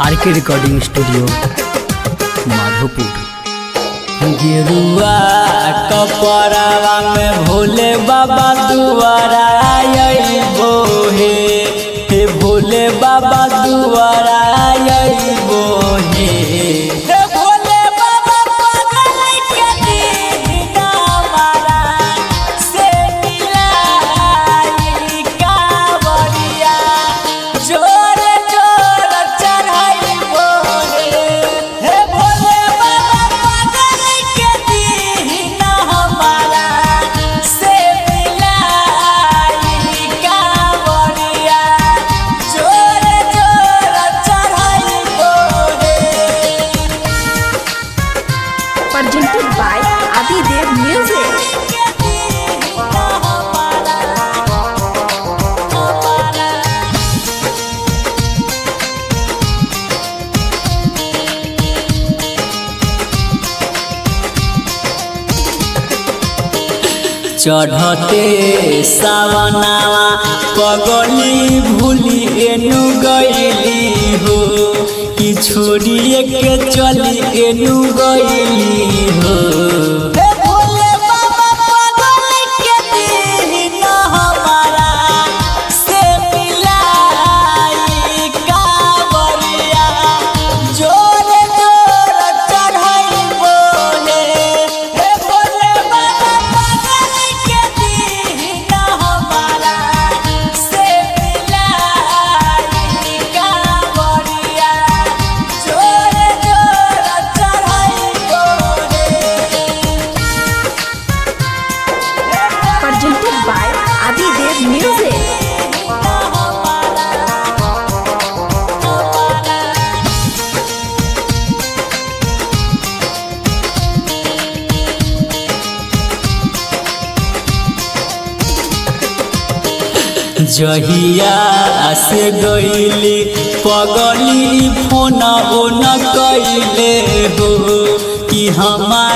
Are के recording studio, Madhopur. गिरुआ कपड़ावा में भोले बाबा दुआरा आइबो हे हे भोले बाबा दुआरा आइबो हे चढ़ते सावनावा पगली भूली एनु गईली हो कि छोड़िए के चली एनु गईली हो जहिया से गईली पगली फोना ओना कैले हो कि हमारा